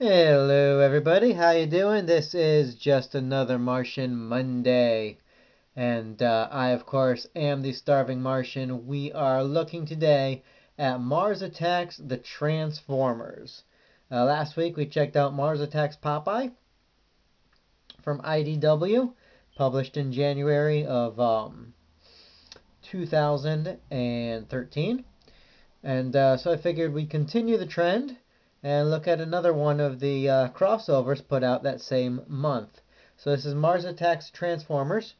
Hello everybody, how you doing? This is just another Martian Monday. And uh, I, of course, am the Starving Martian. We are looking today at Mars Attacks the Transformers. Uh, last week we checked out Mars Attacks Popeye from IDW, published in January of um, 2013. And uh, so I figured we'd continue the trend and look at another one of the uh, crossovers put out that same month. So this is Mars Attacks Transformers,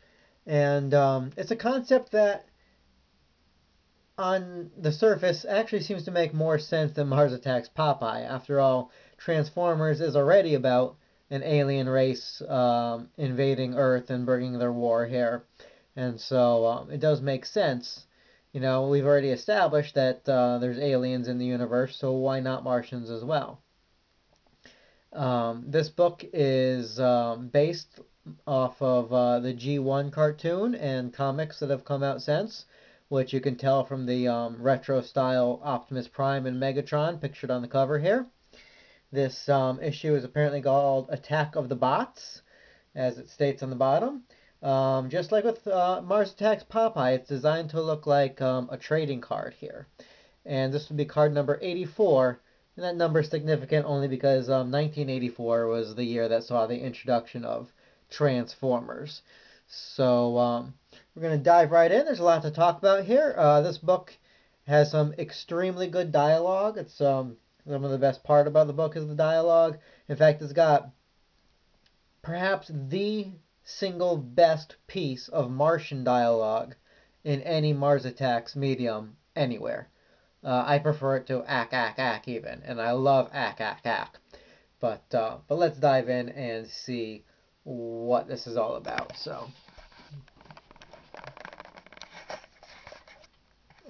and um, it's a concept that on the surface actually seems to make more sense than Mars Attacks Popeye. After all, Transformers is already about an alien race um, invading Earth and bringing their war here, and so um, it does make sense you know, we've already established that uh, there's aliens in the universe, so why not Martians as well? Um, this book is um, based off of uh, the G1 cartoon and comics that have come out since, which you can tell from the um, retro style Optimus Prime and Megatron pictured on the cover here. This um, issue is apparently called Attack of the Bots, as it states on the bottom. Um, just like with uh, Mars Attacks Popeye, it's designed to look like um, a trading card here. And this would be card number 84. And that number is significant only because um, 1984 was the year that saw the introduction of Transformers. So um, we're going to dive right in. There's a lot to talk about here. Uh, this book has some extremely good dialogue. It's um, some of the best part about the book is the dialogue. In fact, it's got perhaps the single best piece of Martian dialogue in any Mars Attacks medium anywhere. Uh, I prefer it to ack ack ack even, and I love ack ack ack. But uh, but let's dive in and see what this is all about. So.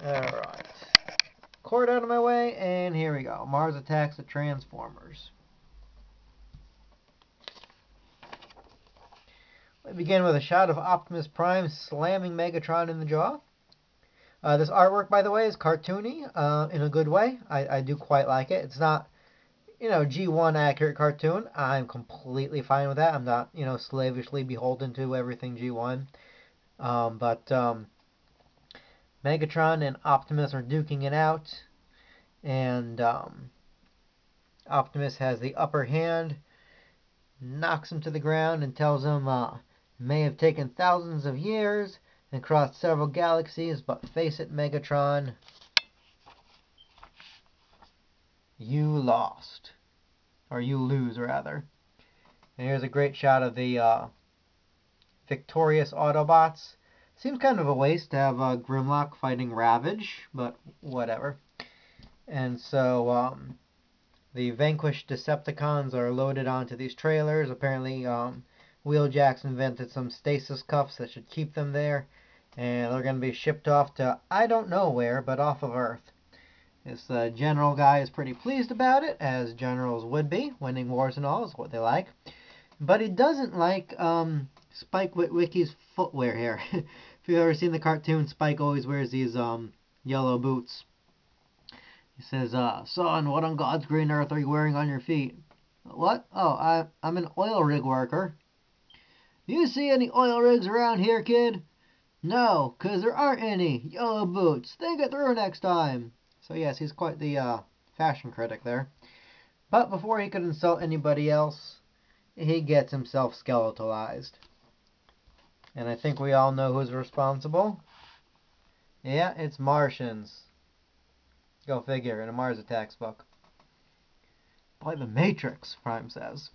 Alright. Cord out of my way, and here we go. Mars attacks the Transformers. Begin with a shot of Optimus Prime slamming Megatron in the jaw. Uh, this artwork, by the way, is cartoony uh, in a good way. I, I do quite like it. It's not, you know, G1 accurate cartoon. I'm completely fine with that. I'm not, you know, slavishly beholden to everything G1. Um, but um, Megatron and Optimus are duking it out. And um, Optimus has the upper hand, knocks him to the ground, and tells him, uh, may have taken thousands of years and crossed several galaxies, but face it, Megatron, you lost. Or you lose, rather. And here's a great shot of the uh, victorious Autobots. Seems kind of a waste to have uh, Grimlock fighting Ravage, but whatever. And so um, the vanquished Decepticons are loaded onto these trailers. Apparently, um, Wheeljack's invented some stasis cuffs that should keep them there. And they're going to be shipped off to I don't know where, but off of Earth. This uh, general guy is pretty pleased about it, as generals would be. Winning wars and all is what they like. But he doesn't like um, Spike Witwicky's footwear here. if you've ever seen the cartoon, Spike always wears these um, yellow boots. He says, uh, Son, what on God's green earth are you wearing on your feet? What? Oh, I, I'm an oil rig worker. You see any oil rigs around here, kid? No, 'cause there aren't any. Yellow boots. Think it through next time. So yes, he's quite the uh, fashion critic there. But before he could insult anybody else, he gets himself skeletalized. And I think we all know who's responsible. Yeah, it's Martians. Go figure, in a Mars Attacks book. By the Matrix, Prime says.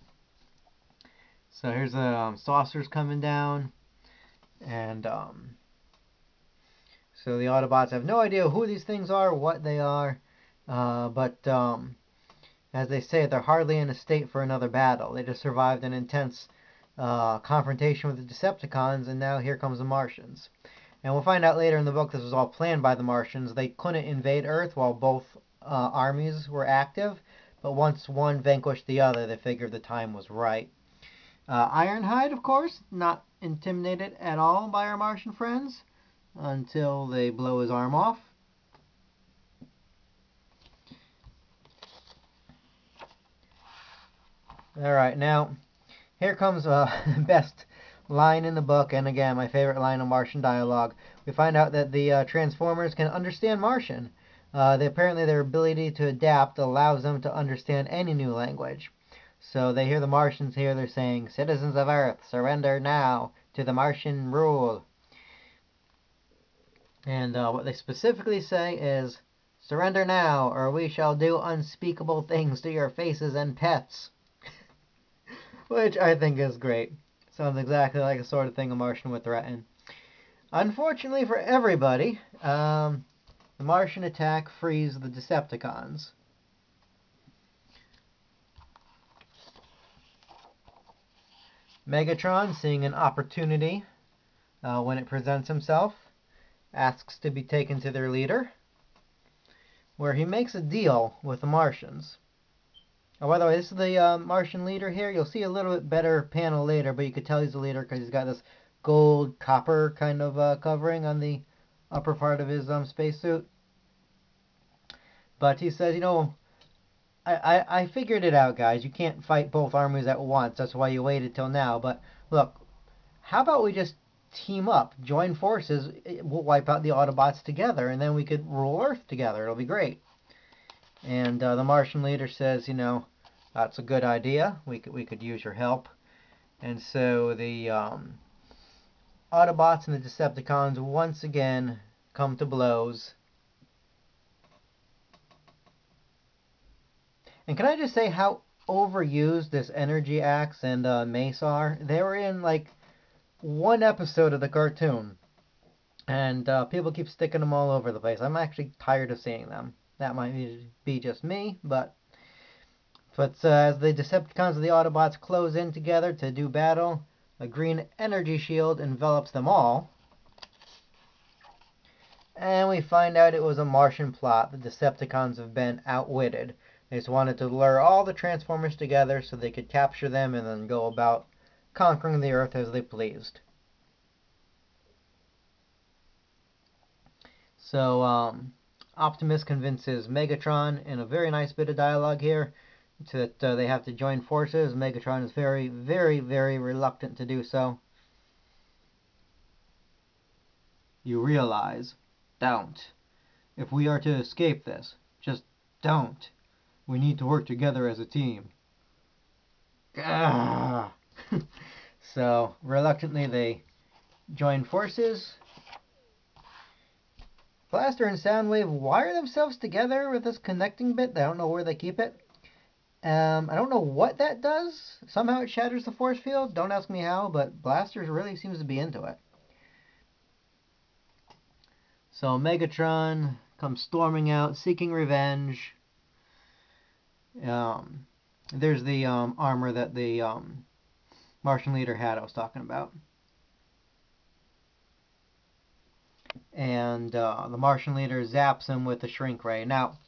So here's the um, saucers coming down. And um, so the Autobots have no idea who these things are, what they are. Uh, but um, as they say, they're hardly in a state for another battle. They just survived an intense uh, confrontation with the Decepticons, and now here comes the Martians. And we'll find out later in the book this was all planned by the Martians. They couldn't invade Earth while both uh, armies were active, but once one vanquished the other, they figured the time was right. Uh, Ironhide, of course, not intimidated at all by our Martian friends until they blow his arm off. All right, now here comes uh, best line in the book, and again, my favorite line of Martian dialogue. We find out that the uh, Transformers can understand Martian. Uh, they, apparently, their ability to adapt allows them to understand any new language. So they hear the Martians here, they're saying, Citizens of Earth, surrender now to the Martian rule. And uh, what they specifically say is, Surrender now, or we shall do unspeakable things to your faces and pets. Which I think is great. Sounds exactly like the sort of thing a Martian would threaten. Unfortunately for everybody, um, the Martian attack frees the Decepticons. Megatron, seeing an opportunity uh, when it presents himself, asks to be taken to their leader, where he makes a deal with the Martians. Oh, by the way, this is the uh, Martian leader here. You'll see a little bit better panel later, but you could tell he's the leader because he's got this gold copper kind of uh, covering on the upper part of his um, spacesuit. But he says, you know, I, I, figured it out, guys. You can't fight both armies at once. That's why you waited till now. But look, how about we just team up, join forces? We'll wipe out the Autobots together, and then we could rule Earth together. It'll be great. And uh, the Martian leader says, you know, that's a good idea. We could we could use your help. And so the um, Autobots and the Decepticons once again come to blows. And can I just say how overused this Energy Axe and uh, Mace are? They were in like one episode of the cartoon. And uh, people keep sticking them all over the place. I'm actually tired of seeing them. That might be just me, but but uh, as the Decepticons and the Autobots close in together to do battle, a green energy shield envelops them all. And we find out it was a Martian plot. The Decepticons have been outwitted. They just wanted to lure all the Transformers together so they could capture them and then go about conquering the Earth as they pleased. So, um, Optimus convinces Megatron in a very nice bit of dialogue here that uh, they have to join forces. Megatron is very, very, very reluctant to do so. You realize, don't. If we are to escape this, just don't. We need to work together as a team. so, reluctantly, they join forces Blaster and Soundwave wire themselves together with this connecting bit. I don't know where they keep it. Um, I don't know what that does. Somehow it shatters the force field. Don't ask me how, but Blaster really seems to be into it. So Megatron comes storming out, seeking revenge. Um, there's the um, armor that the um, Martian leader had I was talking about. and uh, the Martian leader zaps him with the shrink ray. Now,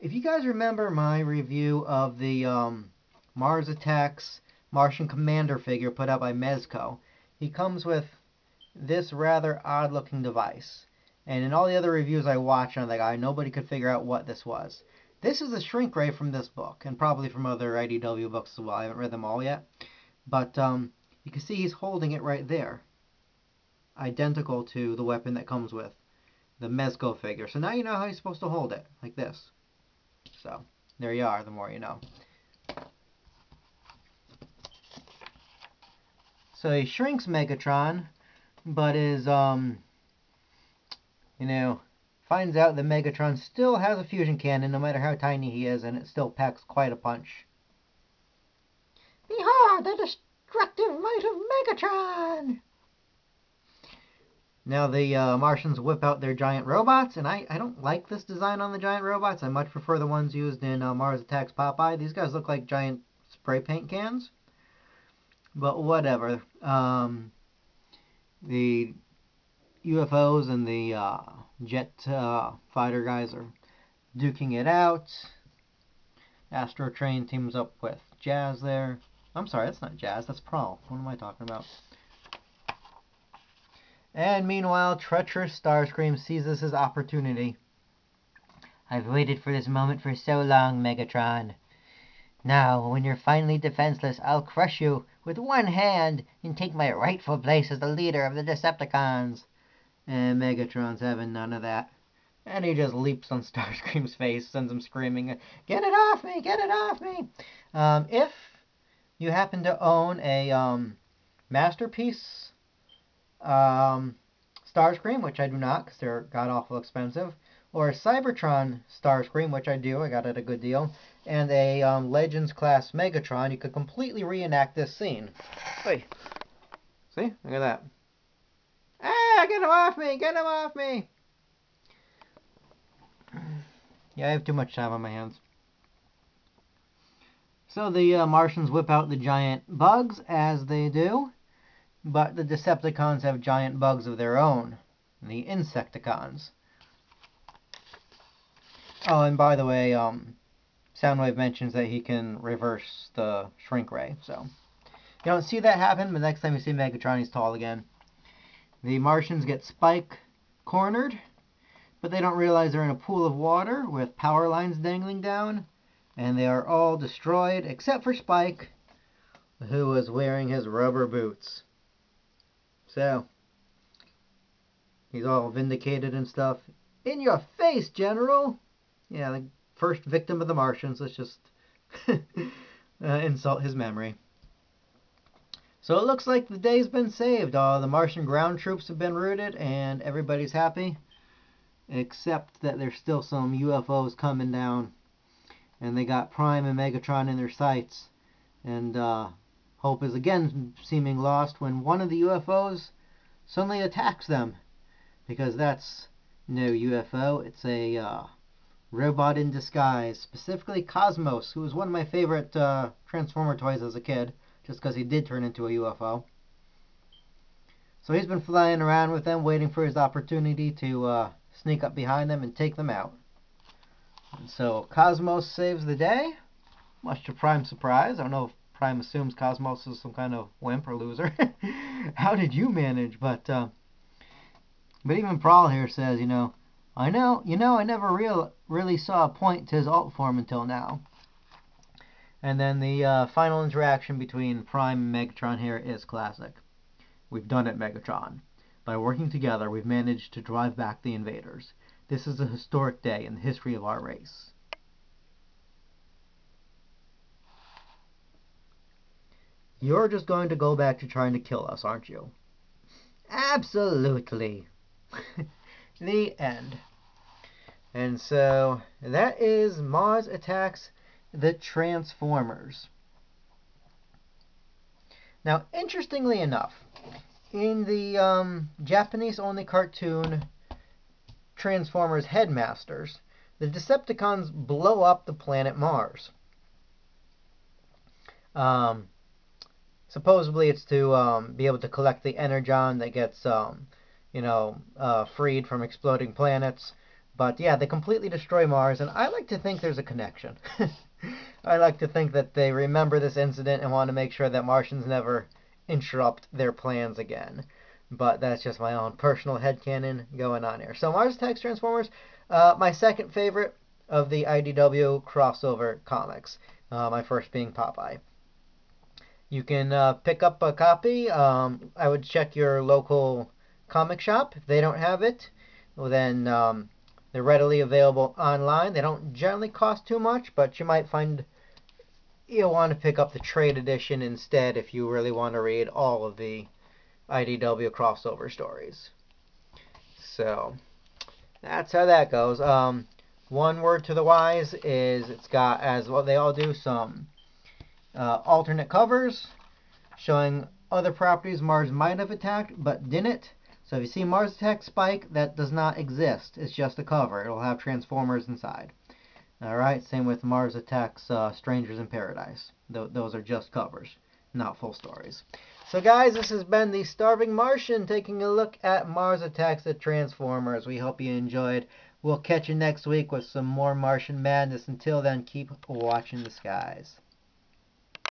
if you guys remember my review of the um, Mars Attacks Martian Commander figure put out by Mezco, he comes with this rather odd looking device. And in all the other reviews I watched on the guy, nobody could figure out what this was. This is a shrink ray from this book, and probably from other IDW books as well. I haven't read them all yet. But um, you can see he's holding it right there identical to the weapon that comes with the Mezco figure. So now you know how you're supposed to hold it, like this. So, there you are, the more you know. So he shrinks Megatron, but is, um, you know, finds out that Megatron still has a fusion cannon, no matter how tiny he is, and it still packs quite a punch. Behold the destructive might of Megatron! Now the uh, Martians whip out their giant robots, and I, I don't like this design on the giant robots. I much prefer the ones used in uh, Mars Attacks Popeye. These guys look like giant spray paint cans. But whatever. Um, the UFOs and the uh, jet uh, fighter guys are duking it out. Astrotrain teams up with Jazz there. I'm sorry, that's not Jazz, that's Prowl. What am I talking about? And meanwhile, treacherous Starscream seizes his opportunity. I've waited for this moment for so long, Megatron. Now, when you're finally defenseless, I'll crush you with one hand and take my rightful place as the leader of the Decepticons. And Megatron's having none of that. And he just leaps on Starscream's face, sends him screaming, Get it off me! Get it off me! Um, if you happen to own a um, Masterpiece um, Starscream, which I do not because they're god awful expensive, or a Cybertron Starscream, which I do, I got it a good deal, and a um, Legends class Megatron, you could completely reenact this scene. Hey, see? Look at that. Get him off me! Get him off me! Yeah, I have too much time on my hands. So the uh, Martians whip out the giant bugs, as they do, but the Decepticons have giant bugs of their own, the Insecticons. Oh, and by the way, um, Soundwave mentions that he can reverse the shrink ray, so... You don't see that happen, but next time you see Megatron, he's tall again. The Martians get Spike cornered, but they don't realize they're in a pool of water with power lines dangling down, and they are all destroyed except for Spike, who was wearing his rubber boots. So, he's all vindicated and stuff. In your face, General! Yeah, the first victim of the Martians. Let's just uh, insult his memory. So it looks like the day's been saved. The Martian ground troops have been routed, and everybody's happy. Except that there's still some UFOs coming down. And they got Prime and Megatron in their sights. And uh, hope is again seeming lost when one of the UFOs suddenly attacks them. Because that's no UFO, it's a uh, robot in disguise. Specifically Cosmos, who was one of my favorite uh, Transformer toys as a kid just because he did turn into a UFO. So he's been flying around with them, waiting for his opportunity to uh, sneak up behind them and take them out. And so Cosmos saves the day, much to Prime's surprise. I don't know if Prime assumes Cosmos is some kind of wimp or loser. How did you manage? But uh, but even Prowl here says, you know, I know, you know, I never real really saw a point to his alt form until now. And then the uh, final interaction between Prime and Megatron here is classic. We've done it, Megatron. By working together, we've managed to drive back the invaders. This is a historic day in the history of our race. You're just going to go back to trying to kill us, aren't you? Absolutely. the end. And so that is Mars Attacks the Transformers. Now, interestingly enough, in the um, Japanese only cartoon Transformers Headmasters, the Decepticons blow up the planet Mars. Um, supposedly, it's to um, be able to collect the energon that gets, um, you know, uh, freed from exploding planets. But yeah, they completely destroy Mars, and I like to think there's a connection. I like to think that they remember this incident and want to make sure that Martians never interrupt their plans again. But that's just my own personal headcanon going on here. So Mars Attacks Transformers, uh, my second favorite of the IDW crossover comics. Uh, my first being Popeye. You can uh, pick up a copy. Um, I would check your local comic shop. If they don't have it, well then um, they're readily available online. They don't generally cost too much, but you might find you'll want to pick up the trade edition instead if you really want to read all of the IDW crossover stories. So that's how that goes. Um, one word to the wise is it's got, as well they all do, some uh, alternate covers showing other properties Mars might have attacked but didn't. So if you see Mars Attack Spike, that does not exist. It's just a cover. It'll have Transformers inside. Alright, same with Mars Attacks uh, Strangers in Paradise. Th those are just covers, not full stories. So guys, this has been the Starving Martian taking a look at Mars Attacks the Transformers. We hope you enjoyed. We'll catch you next week with some more Martian madness. Until then, keep watching the skies.